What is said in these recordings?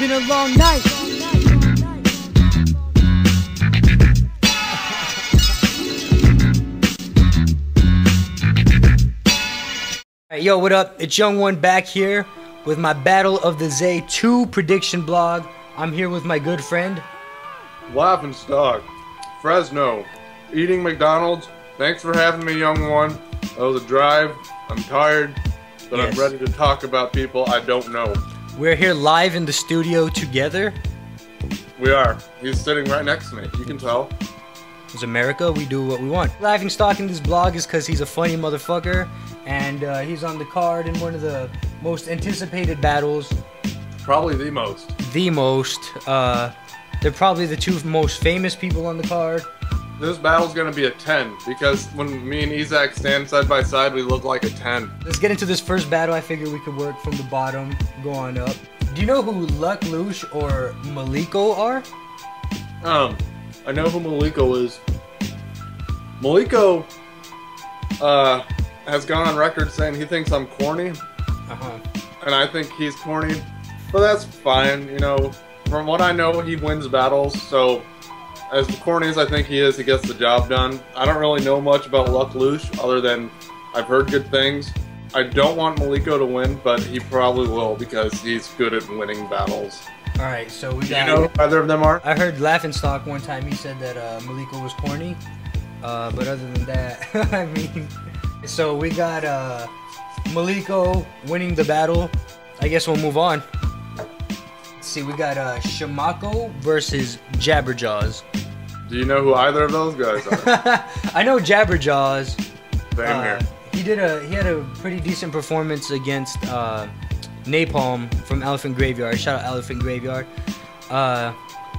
been a long night. Alright, yo, what up? It's Young One back here with my Battle of the Zae 2 prediction blog. I'm here with my good friend. LaughN'Stalk. Fresno. Eating McDonald's. Thanks for having me, young one. That was a drive. I'm tired, but Yes. I'm ready to talk about people I don't know. We're here live in the studio together. We are. He's sitting right next to me. You can tell. It's America, we do what we want. LaughN'Stalk in this blog is because he's a funny motherfucker, and uh, he's on the card in one of the most anticipated battles. Probably the most. The most. Uh, they're probably the two most famous people on the card. This battle's gonna be a 10 because when me and Ezac stand side by side, we look like a 10. Let's get into this first battle. I figure we could work from the bottom, go on up. Do you know who Luck Lush or Maliko are? Um, I know who Maliko is. Maliko, uh, has gone on record saying he thinks I'm corny. Uh huh. and I think he's corny, but that's fine. You know, from what I know, he wins battles. So, as corny as I think he is, he gets the job done. I don't really know much about Luck Lush other than I've heard good things. I don't want Maliko to win, but he probably will because he's good at winning battles. All right, so we Do you got. know who either of them are? I heard LaughN'Stalk one time. He said that uh, Maliko was corny, uh, but other than that, I mean, so we got uh, Maliko winning the battle. I guess we'll move on. Let's see, we got uh, Shamako versus Jabberjaws. Do you know who either of those guys are? I know Jabberjaws. Same Uh, here. he did a he had a pretty decent performance against uh, Napalm from Elephant Graveyard. Shout out Elephant Graveyard. Uh,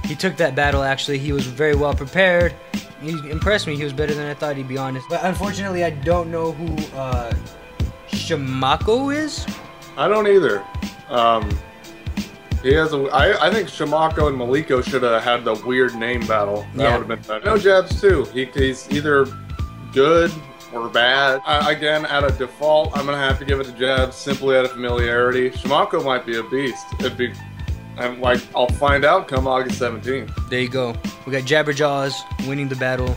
he took that battle actually. He was very well prepared. He impressed me. He was better than I thought he'd be honest. But unfortunately, I don't know who uh, Shamako is. I don't either. Um, he has a. I, I think Shamako and Maliko should have had the weird name battle. That Yeah. would have been better. No jabs too. He, he's either good or bad. Uh, again, at a default, I'm gonna have to give it to jabs simply out of familiarity. Shamako might be a beast. It'd be. I'm like, I'll find out come August 17th. There you go. We got Jabberjaws winning the battle,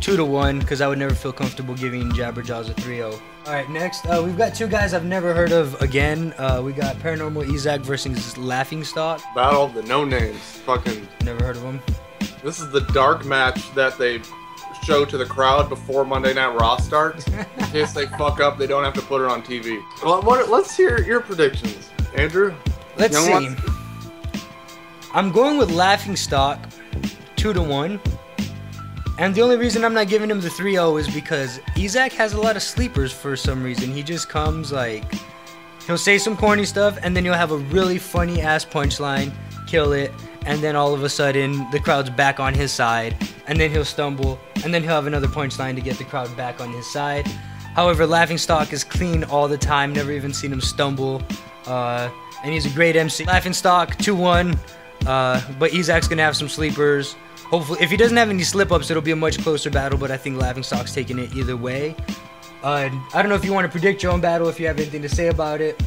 two to one. Because I would never feel comfortable giving Jabberjaws a 3-0. All right, next uh, we've got two guys I've never heard of again. Uh, we got Paranormal Ezac versus LaughN'Stalk. Battle of the no names. Fucking. Never heard of him. This is the dark match that they show to the crowd before Monday Night Raw starts. In case they fuck up, they don't have to put it on TV. Well, what, let's hear your predictions, Andrew. Let's see. ones? I'm going with LaughN'Stalk, two to one. And the only reason I'm not giving him the 3-0 is because Ezac has a lot of sleepers for some reason. He just comes like he'll say some corny stuff and then he'll have a really funny ass punchline, kill it, and then all of a sudden the crowd's back on his side, and then he'll stumble, and then he'll have another punchline to get the crowd back on his side. However, LaughN'Stalk is clean all the time, never even seen him stumble. Uh, and he's a great MC. LaughN'Stalk 2-1. Uh, but Ezac's gonna have some sleepers. Hopefully, if he doesn't have any slip ups, it'll be a much closer battle. But I think LaughN'Stalk's taking it either way. Uh, I don't know if you want to predict your own battle, if you have anything to say about it.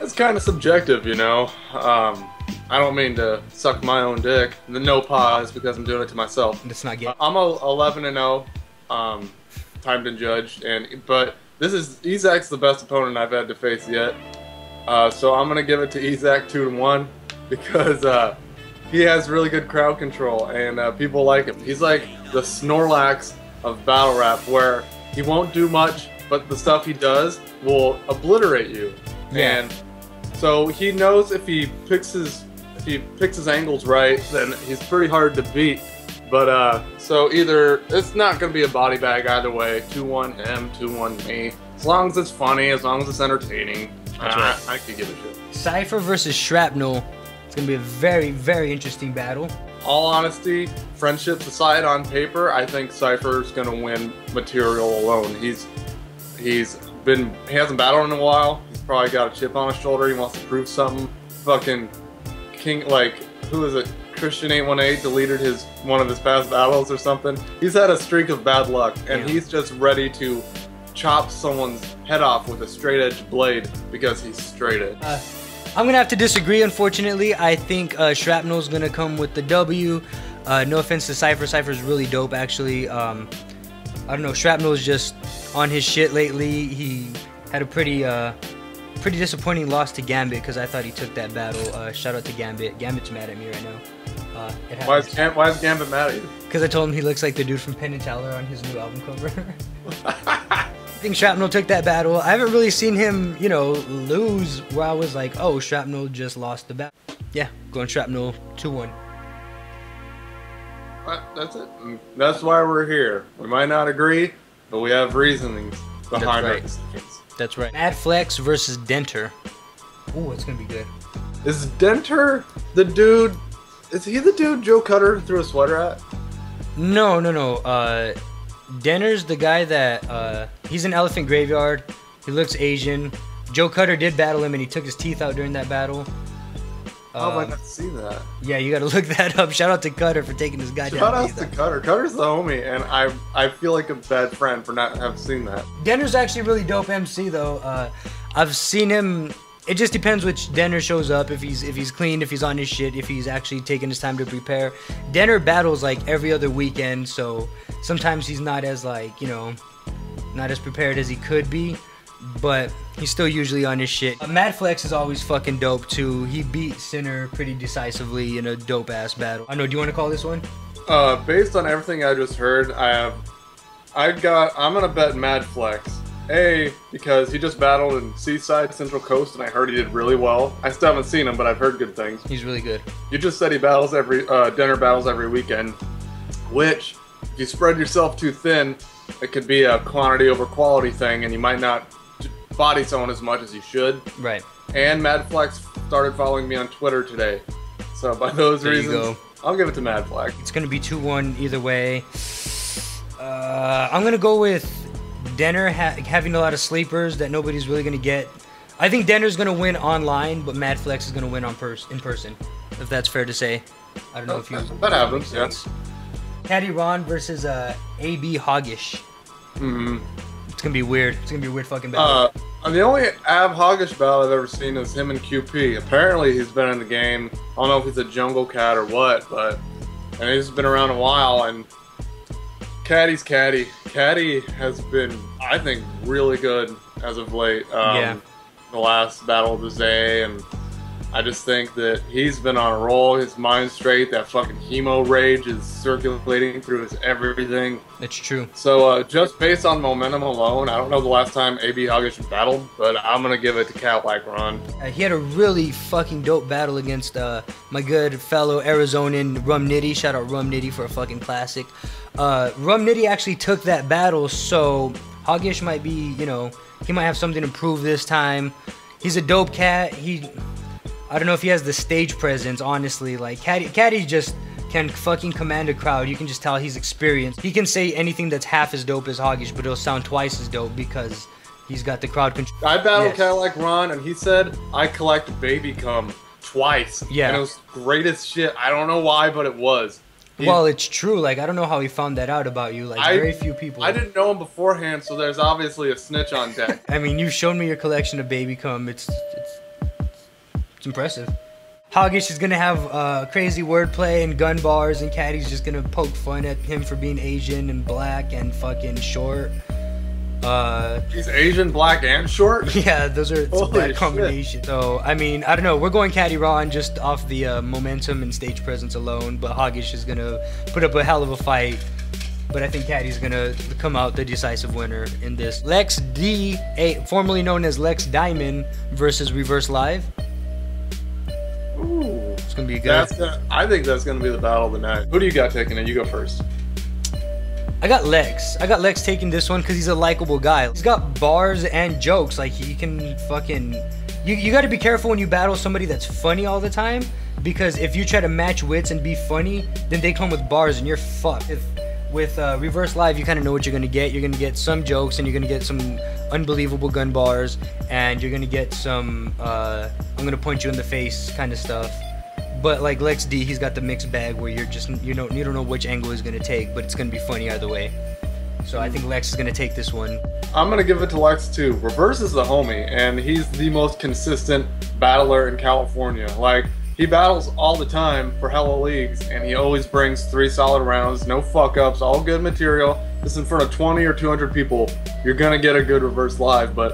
It's kind of subjective, you know. Um, I don't mean to suck my own dick. The no pause because I'm doing it to myself. Let's not get. I'm a 11 and 0, um, timed and judged, and but this is Ezac's the best opponent I've had to face yet. Uh, so I'm gonna give it to Ezac two to one because uh, he has really good crowd control and uh, people like him. He's like the Snorlax of battle rap, where he won't do much, but the stuff he does will obliterate you. Yeah. And so he knows if he picks his if he picks his angles right, then he's pretty hard to beat. But uh, so either it's not gonna be a body bag either way. Two one him, two one me. As long as it's funny, as long as it's entertaining, That's uh, right. I, I could give a shit. Cypher versus Shrapnel. It's gonna be a very, very interesting battle. All honesty, friendships aside, on paper, I think Cypher's gonna win material alone. He's he's been he hasn't battled in a while. He's probably got a chip on his shoulder. He wants to prove something. Fucking King, like who is it? Christian eight one eight deleted his one of his past battles or something. He's had a streak of bad luck, and Yeah. he's just ready to chop someone's head off with a straight edge blade because he's straight edge. Uh, I'm gonna have to disagree. Unfortunately, I think uh, Shrapnel's gonna come with the W. Uh, no offense to Cypher. Cypher's really dope, actually. Um, I don't know. Shrapnel's just on his shit lately. He had a pretty, uh, pretty disappointing loss to Gambit because I thought he took that battle. Uh, shout out to Gambit. Gambit's mad at me right now. Uh, it Why is. Gam- why is Gambit mad at you? Because I told him he looks like the dude from Penn and Teller on his new album cover. I think Shrapnel took that battle. I haven't really seen him, you know, lose where I was like, oh, Shrapnel just lost the battle. Yeah, going Shrapnel 2 1. That's it. That's why we're here. We might not agree, but we have reasonings behind our right. decisions. That's right. Mad Flex versus Denter. Ooh, it's going to be good. Is Denter the dude? Is he the dude Joe Cutter threw a sweater at? No, no, no. Uh, Denter's the guy that, uh, he's an elephant graveyard. He looks Asian. Joe Cutter did battle him and he took his teeth out during that battle. How have I Um, not seen that? yeah, you gotta look that up. Shout out to Cutter for taking his goddamn Shout out to. Cutter. Cutter's the homie, and I I feel like a bad friend for not having seen that. Denter's actually a really dope MC though. Uh, I've seen him. It just depends which Denter shows up. If he's if he's clean, if he's on his shit, if he's actually taking his time to prepare. Denter battles like every other weekend, so sometimes he's not as like you know, not as prepared as he could be. But he's still usually on his shit. Uh, Mad Flex is always fucking dope too. He beat Sinner pretty decisively in a dope ass battle. I know. Do you want to call this one? Uh, based on everything I just heard, I have, I got, I'm gonna bet Mad Flex. A because he just battled in Seaside Central Coast, and I heard he did really well. I still haven't seen him, but I've heard good things. He's really good. You just said he battles every, uh, Denter battles every weekend, which, if you spread yourself too thin, it could be a quantity over quality thing, and you might not body someone as much as you should. Right. And Mad Flex started following me on Twitter today, so by those There reasons, go. I'll give it to Mad Flex. It's gonna be two one either way. Uh, I'm gonna go with Denter ha- having a lot of sleepers that nobody's really gonna get. I think Denter's gonna win online, but Mad Flex is gonna win on pers- in person. If that's fair to say. I don't know if you. That happens, yes. Caddy Ron versus uh, AB Hogish. hmm It's gonna be weird. It's gonna be a weird fucking battle. Uh, the only Ab Hogish battle I've ever seen is him and QP. Apparently, he's been in the game. I don't know if he's a jungle cat or what, but and he's been around a while. And Caddy's Caddy. Caddy has been, I think, really good as of late. Um, Yeah. The last battle of the Zae, and I just think that he's been on a roll. His mind's straight. That fucking hemo rage is circulating through his everything. It's true. So uh, just based on momentum alone, I don't know the last time AB Hogish battled, but I'm gonna give it to Cat Like Ron. Uh, he had a really fucking dope battle against uh, my good fellow Arizonan Rum Nitty. Shout out Rum Nitty for a fucking classic. Uh, Rum Nitty actually took that battle, so Hogish might be, you know, he might have something to prove this time. He's a dope cat. He, I don't know if he has the stage presence, honestly. Like, Caddy, Caddy just can fucking command a crowd. You can just tell he's experienced. He can say anything that's half as dope as Hogish, but it'll sound twice as dope because he's got the crowd control. I battled Yes. Like Ron, and he said I collect baby cum twice. Yeah. and it was greatest shit. I don't know why, but it was. He- Well, it's true. Like I don't know how he found that out about you. Like I- very few people. I didn't know him beforehand, so there's obviously a snitch on deck. I mean, you've shown me your collection of baby cum. It's it's it's impressive. Hogish is gonna have uh, crazy wordplay and gun bars, and Caddy's just gonna poke fun at him for being Asian and black and fucking short. Uh, He's Asian, black, and short. yeah, those are it's a Holy bad shit. combination. So I mean, I don't know. We're going Caddy Ron just off the uh, momentum and stage presence alone, but Hogish is gonna put up a hell of a fight. But I think Caddy's gonna come out the decisive winner in this. Lex D, a, formerly known as Lex Diamond, versus Reverse Live. Ooh. It's gonna be good. That's gonna, I think that's gonna be the battle of the night. Who do you got taking it? You go first. I got Lex. I got Lex taking this one because he's a likable guy. He's got bars and jokes. Like he can fucking. You you got to be careful when you battle somebody that's funny all the time because if you try to match wits and be funny, then they come with bars and you're fucked. If, with uh, Reverse Live, you kind of know what you're gonna get. You're gonna get some jokes and you're gonna get some unbelievable gun bars and you're gonna get some uh, I'm gonna punch you in the face kind of stuff. But like Lex D, he's got the mixed bag where you're just you know you don't know which angle he's gonna take, but it's gonna be funny either way. So I think Lex is gonna take this one. I'm gonna give it to Lex too. Reverse is the homie, and he's the most consistent battler in California. Like he battles all the time for hella leagues, and he always brings three solid rounds, no fuck ups, all good material. This in front of 20 or 200 people, you're gonna get a good reverse live. But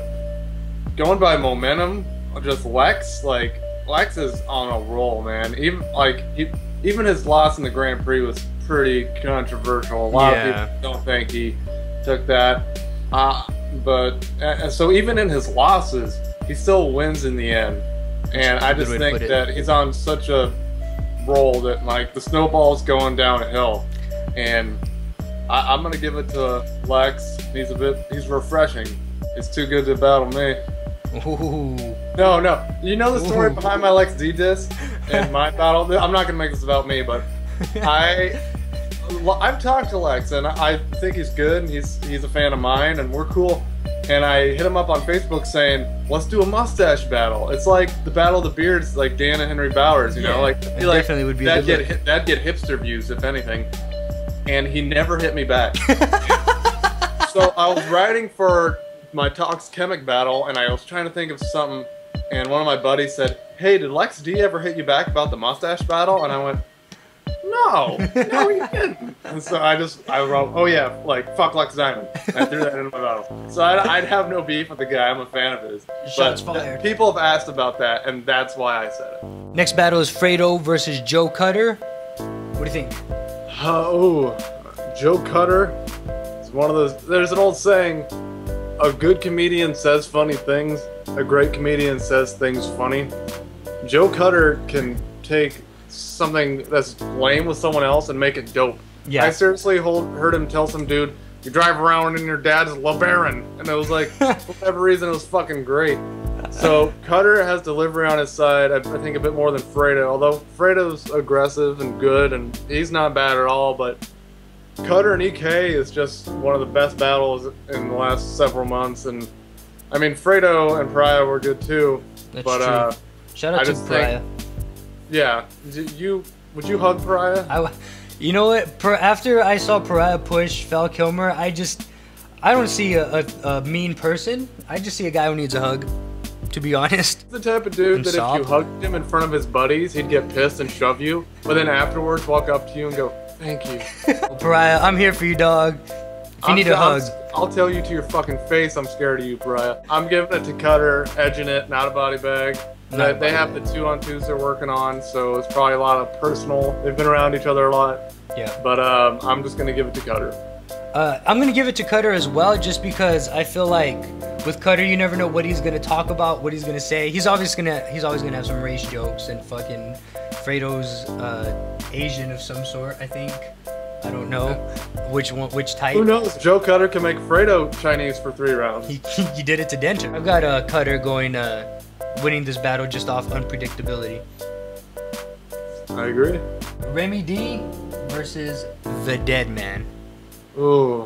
going by momentum, just Lex, like Lex is on a roll, man. Even like he, even his loss in the Grand Prix was pretty controversial. A lot Yeah. of people don't think he took that. Uh, but uh, so even in his losses, he still wins in the end. And I just think that he's on such a roll that like the snowball's going downhill. And I, I'm gonna give it to Lex. He's a bit he's refreshing. He's too good to battle me. Ooh. No, no. You know the story Ooh. behind my Lex D disc and my battle. I'm not gonna make this about me, but I I've talked to Lex and I think he's good and he's he's a fan of mine and we're cool. And I hit him up on Facebook saying, "Let's do a mustache battle." It's like the battle of the beards, like Dan and Henry Bowers. You Yeah, know, like I it feel like definitely would be that'd get look. that'd get hipster views if anything. And he never hit me back. so I was writing for my Talks Chemic battle, and I was trying to think of something, and one of my buddies said, "Hey, did Lex D ever hit you back about the mustache battle?" And I went, "No, no, he didn't." And so I just I wrote, "Oh yeah, like fuck Lex Diamond." And I threw that into my battle. So I'd, I'd have no beef with the guy. I'm a fan of his. Shots but fired. people have asked about that, and that's why I said it. Next battle is Fredo versus Joe Cutter. What do you think? Oh, Joe Cutter is one of those. There's an old saying: a good comedian says funny things. A great comedian says things funny. Joe Cutter can take something that's lame with someone else and make it dope. Yeah. I seriously hold, heard him tell some dude, "You drive around in your dad's LeBaron," and it was like, for whatever reason, it was fucking great. So Cutter has delivery on his side. I, I think a bit more than Fredo, although Fredo's aggressive and good, and he's not bad at all. But Cutter and EK is just one of the best battles in the last several months. And I mean, Fredo and Pariah were good too. That's but true. uh, Shout out I to Pariah. think- yeah, you would you hug Pariah? I, you know what? Per, after I saw Pariah push Val Kilmer, I just I don't see a, a, a mean person. I just see a guy who needs a hug. To be honest. The type of dude that if you hugged him in front of his buddies, he'd get pissed and shove you, but then afterwards walk up to you and go, "Thank you." Pariah, I'm here for you, dog. If you I'm need a down- hug. I'll tell you to your fucking face I'm scared of you, Pariah. I'm giving it to Cutter, edging it, not a body bag. They, they have the two on twos they're working on, so it's probably a lot of personal. They've been around each other a lot, Yeah. but um, I'm just gonna give it to Cutter. Uh, I'm gonna give it to Cutter as well, just because I feel like with Cutter, you never know what he's gonna talk about, what he's gonna say. He's always gonna he's always gonna have some race jokes and fucking Fredo's uh, Asian of some sort. I think. I don't know which one, which type. Who knows? Joe Cutter can make Fredo Chinese for three rounds. He, he did it to Denter. I've got uh, Cutter going, uh, winning this battle just off unpredictability. I agree. Remy D versus the Dead Man. Ooh.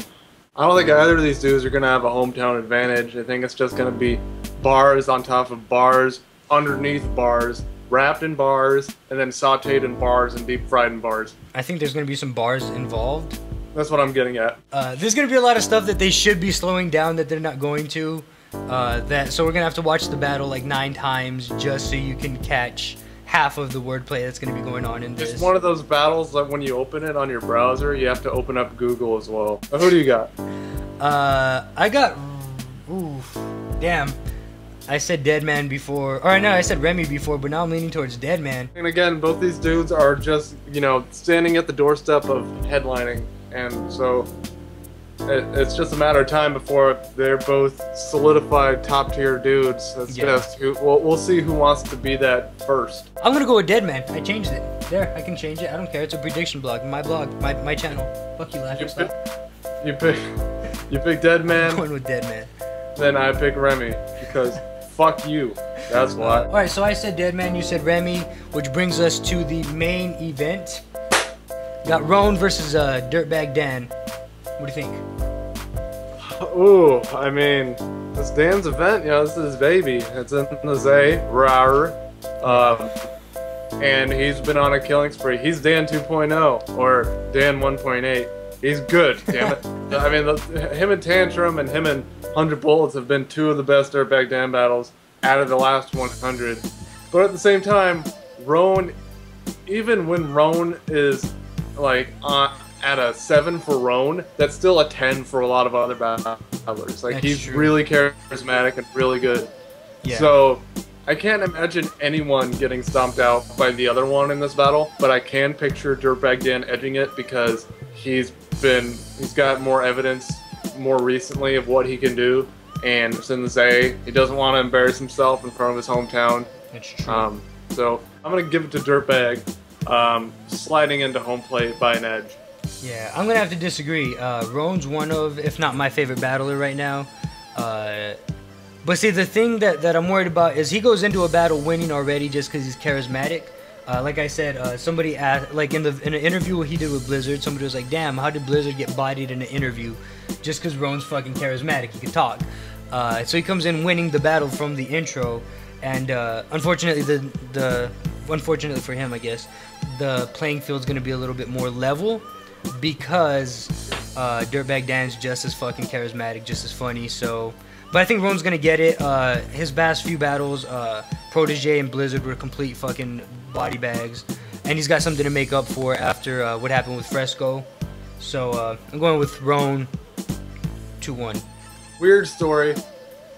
I don't think either of these dudes are gonna have a hometown advantage. I think it's just gonna be bars on top of bars, underneath bars, wrapped in bars, and then sauteed in bars and deep fried in bars. I think there's gonna be some bars involved. That's what I'm getting at. Uh, there's gonna be a lot of stuff that they should be slowing down that they're not going to. Uh, that so we're gonna have to watch the battle like nine times just so you can catch half of the wordplay that's gonna be going on in this. It's one of those battles that when you open it on your browser, you have to open up Google as well. Who do you got? Uh, I got. Oof. Damn. I said Dead Man before. Or no, I said Remy before, but now I'm leaning towards Dead Man. And again, both these dudes are just, you know, standing at the doorstep of headlining. And so it's just a matter of time before they're both solidified top tier dudes. It's Yeah. we'll, we'll see who wants to be that first. I'm gonna go with Dead Man. I changed it. There, I can change it. I don't care. It's a prediction blog. My blog. My, my channel. Fuck you, You laughing pick, you pick, you pick Dead I'm Man, going with Dead Man. then I pick Remy because fuck you. That's why. Alright, so I said Dead Man, you said Remy, which brings us to the main event. Got Rone versus uh, Dirtbag Dan. What do you think? Ooh, I mean, this Dan's event, you know, this is his baby. It's in the Zay, rar. Um, and he's been on a killing spree. He's Dan 2.0 or Dan 1.8. He's good, damn it. I mean, the, him and Tantrum and him and 100 Bullets have been two of the best Dirtbag Dan battles out of the last 100. But at the same time, Rone, even when Rone is like uh, at a 7 for Rone, that's still a 10 for a lot of other battlers. Like, That's he's true. really charismatic and really good. Yeah. So I can't imagine anyone getting stomped out by the other one in this battle, but I can picture Dirtbag Dan edging it because he's been he's got more evidence more recently of what he can do. And Sensei, he doesn't want to embarrass himself in front of his hometown. That's true. Um, so I'm gonna give it to Dirtbag, um, sliding into home plate by an edge. Yeah, I'm gonna have to disagree. Uh, Rone's one of, if not my favorite battler right now. Uh, but see, the thing that, that I'm worried about is he goes into a battle winning already just because he's charismatic. Uh, like I said, uh, somebody asked, like in the in an interview he did with Blizzard, somebody was like, "Damn, how did Blizzard get bodied in an interview just because Rone's fucking charismatic? He can talk." Uh, so he comes in winning the battle from the intro, and uh, unfortunately, the the unfortunately for him, I guess, the playing field's gonna be a little bit more level because uh, Dirtbag Dan's just as fucking charismatic, just as funny. So, but I think Rone's gonna get it. Uh, his past few battles, uh, Protege and Blizzard were complete fucking body bags, and he's got something to make up for after uh, what happened with Fresco. So uh, I'm going with Rone, two one. Weird story.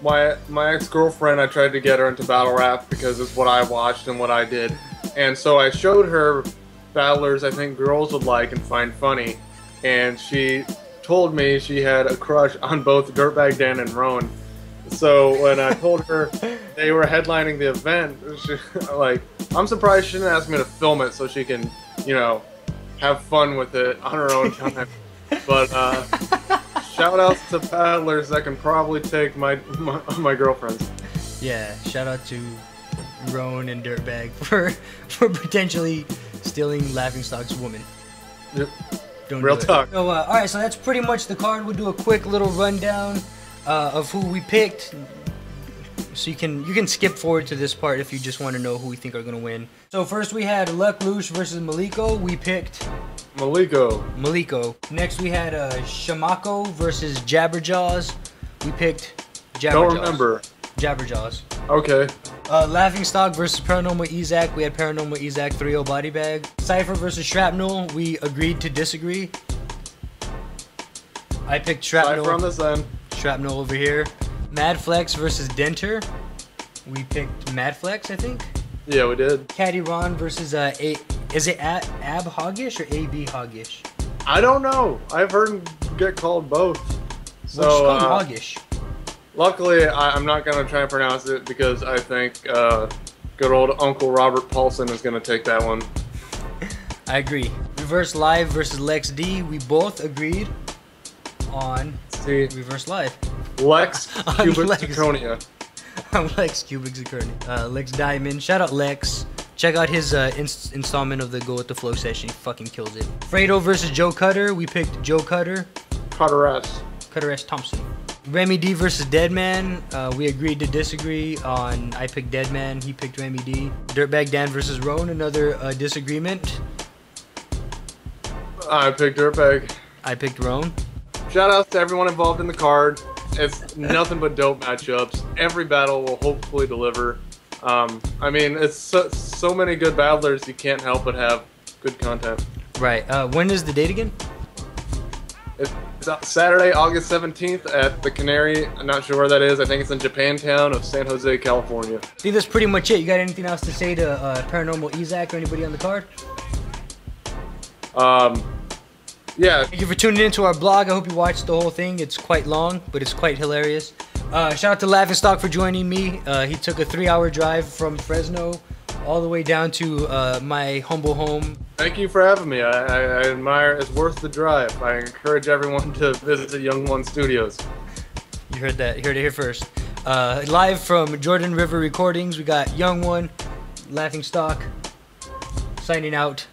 My my ex girlfriend, I tried to get her into battle rap because it's what I watched and what I did, and so I showed her battlers I think girls would like and find funny, and she told me she had a crush on both Dirtbag Dan and Rone. So when I told her they were headlining the event, she, like I'm surprised she didn't ask me to film it so she can, you know, have fun with it on her own time. But uh, shout outs to paddlers that can probably take my my, my girlfriends. Yeah, shout out to Rone and Dirtbag for for potentially stealing LaughN'Stalk's woman. Yep. Don't Real do talk. So, uh, all right, so that's pretty much the card. We'll do a quick little rundown uh, of who we picked. So you can you can skip forward to this part if you just want to know who we think are gonna win. So first we had Luck Lush versus Maliko. We picked Maliko, Maliko. Next we had uh, Shamako versus Jabberjaws. We picked Jabberjaws. don't remember. Jabberjaws. Okay, Uh, LaughN'Stalk versus Paranormal Ezac. We had Paranormal Ezac 3 body bag. Cypher versus Shrapnel. We agreed to disagree. I picked Shrapnel. Cypher on this end. Shrapnel over here. Madflex versus Denter. We picked Madflex, I think. Yeah, we did. Caddy Ron versus uh, A. Is it A- Ab Hogish or AB Hogish? I don't know. I've heard him get called both. So, we'll just So call him uh, Hogish. Luckily, I, I'm not gonna try and pronounce it because I think uh, good old Uncle Robert Paulson is gonna take that one. I agree. Reverse Live versus Lex D. We both agreed on See, Reverse Live. Lex Cubic Lex. Zirconia. I'm Lex Cubic Zirconia. Uh, Lex Diamond. Shout out Lex. Check out his uh, ins- installment of the Go with the Flow session. He fucking kills it. Fredo versus Joe Cutter. We picked Joe Cutter. Cutter S. Cutter S. Thompson. Remy D versus Deadman. Uh, we agreed to disagree on. I picked Deadman. He picked Remy D. Dirtbag Dan versus Rone. Another uh, disagreement. I picked Dirtbag. I picked Rone. Shout outs to everyone involved in the card. It's nothing but dope matchups. Every battle will hopefully deliver. Um, I mean, it's so, so many good battlers, you can't help but have good content. Right. Uh, when is the date again? It's Saturday, August 17th at the Canary. I'm not sure where that is. I think it's in Japantown of San Jose, California. I think that's pretty much it. You got anything else to say to uh, Paranormal Ezac or anybody on the card? Um, yeah, Thank you for tuning into our blog. I hope you watched the whole thing. It's quite long, but it's quite hilarious. Uh, shout out to LaughN'Stalk for joining me. Uh, he took a three-hour drive from Fresno all the way down to uh, my humble home. Thank you for having me. I, I, I admire it's worth the drive. I encourage everyone to visit Young One Studios. You heard that. You heard it here first. Uh, live from Jordan River Recordings, we got Young One, LaughN'Stalk, signing out.